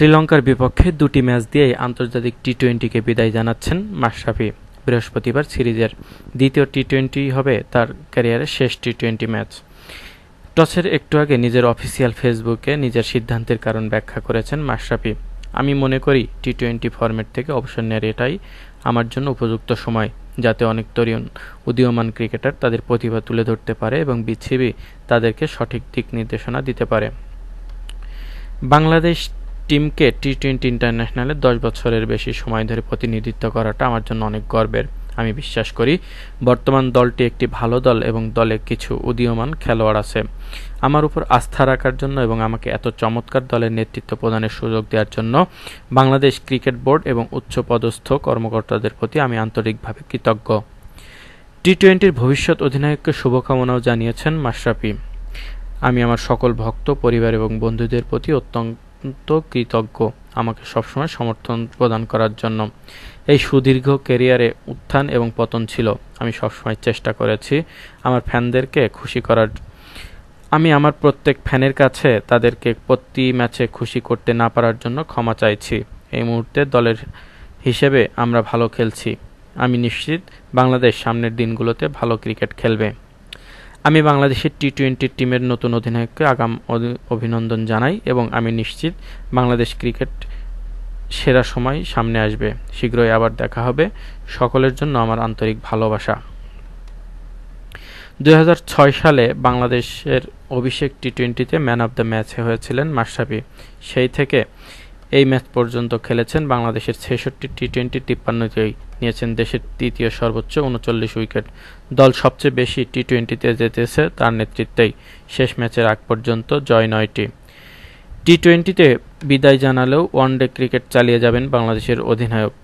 শ্রীলঙ্কার বিপক্ষে দুটি ম্যাচ দিয়েই আন্তর্জাতিক টি-টোয়েন্টিকে বিদায় জানাচ্ছেন মাশরাফি। বৃহস্পতিবার সিরিজের দ্বিতীয় টি-টোয়েন্টি হবে তার ক্যারিয়ারের শেষ টি-টোয়েন্টি ম্যাচ। টসের একটু আগে নিজের অফিসিয়াল ফেসবুকে নিজের সিদ্ধান্তের কারণ ব্যাখ্যা করেছেন মাশরাফি। আমি মনে করি টি টোয়েন্টি ফরম্যাট থেকে অবসর নেওয়ার এটাই আমার জন্য উপযুক্ত সময়, যাতে অনেক তরুণ, উদীয়মান ক্রিকেটার তাদের প্রতিভা তুলে ধরতে পারে এবং বিসিবি তাদেরকে সঠিক দিক নির্দেশনা দিতে পারে। বাংলাদেশ টিমকে টি টোয়েন্টি ইন্টারন্যাশনালে দশ বছরের বেশি সময় ধরে প্রতিনিধিত্ব করাটা আমার জন্য অনেক গর্বের, আমি বিশ্বাস করি। বর্তমান দলটি একটি ভালো দল এবং দলে কিছু উদীয়মান খেলোয়াড় আছে। আমার উপর আস্থা রাখার জন্য এবং আমাকে এত চমৎকার দলের নেতৃত্ব প্রদানের সুযোগ দেওয়ার জন্য বাংলাদেশ ক্রিকেট বোর্ড এবং উচ্চপদস্থ কর্মকর্তাদের প্রতি আমি আন্তরিকভাবে কৃতজ্ঞ। টি টোয়েন্টির ভবিষ্যৎ অধিনায়ককে শুভকামনাও জানিয়েছেন মাশরাফি। আমি আমার সকল ভক্ত, পরিবার এবং বন্ধুদের প্রতি অত্যন্ত কৃতজ্ঞ আমাকে সবসময় সমর্থন প্রদান করার জন্য। এই সুদীর্ঘ কেরিয়ারে উত্থান এবং পতন ছিল। আমি সবসময় চেষ্টা করেছি আমার ফ্যানদেরকে খুশি করার। আমি আমার প্রত্যেক ফ্যানের কাছে তাদেরকে প্রতি ম্যাচে খুশি করতে না পারার জন্য ক্ষমা চাইছি। এই মুহূর্তে দলের হিসেবে আমরা ভালো খেলছি। আমি নিশ্চিত বাংলাদেশ সামনের দিনগুলোতে ভালো ক্রিকেট খেলবে। আমি বাংলাদেশের টি টোয়েন্টি টিমের নতুন অধিনায়ককে আগাম অভিনন্দন জানাই এবং আমি নিশ্চিত বাংলাদেশ ক্রিকেট সেরা সময় সামনে আসবে। শীঘ্রই আবার দেখা হবে। সকলের জন্য আমার আন্তরিক ভালোবাসা। দু হাজার ছয় সালে বাংলাদেশের অভিষেক টি টোয়েন্টিতে ম্যান অব দ্য ম্যাচে হয়েছিলেন মাশরাফি। সেই থেকে এই ম্যাচ পর্যন্ত খেলেছেন বাংলাদেশের ছেষট্টি টি টোয়েন্টি তিপ্পান্নতেই নিয়েছেন দেশের তৃতীয় সর্বোচ্চ উনচল্লিশ উইকেট। দল সবচেয়ে বেশি টি টোয়েন্টিতে জিতেছে তার নেতৃত্বেই। শেষ ম্যাচের আগ পর্যন্ত জয় নয়টি। টি টোয়েন্টিতে বিদায় জানালেও ওয়ানডে ক্রিকেট চালিয়ে যাবেন বাংলাদেশের অধিনায়ক।